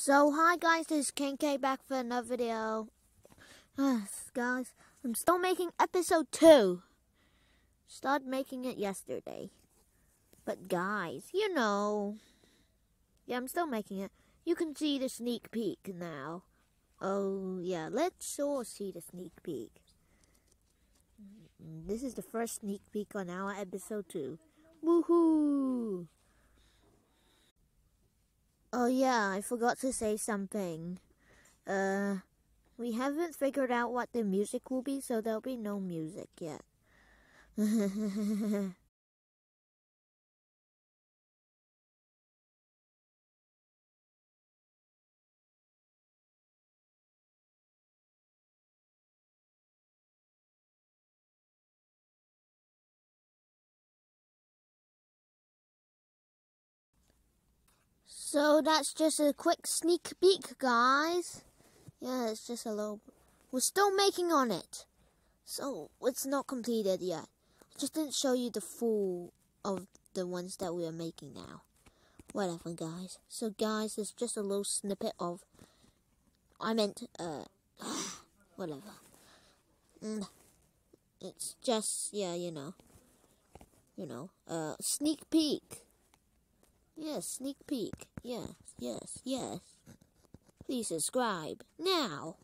So, hi guys, this is King K back for another video. guys, I'm still making episode 2. Started making it yesterday. But guys, you know. Yeah, I'm still making it. You can see the sneak peek now. Oh, yeah, let's all see the sneak peek. This is the first sneak peek on our episode 2. Woohoo! Oh yeah, I forgot to say something. Uh, we haven't figured out what the music will be, so there'll be no music yet. So that's just a quick sneak peek, guys. Yeah, it's just a little. We're still making on it, so it's not completed yet. I just didn't show you the full of the ones that we are making now. Whatever, guys. So, guys, it's just a little snippet of. I meant, uh, whatever. Mm. It's just, yeah, you know. You know, uh, sneak peek. Yes, sneak peek. Yes, yes, yes. Please subscribe now.